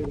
うん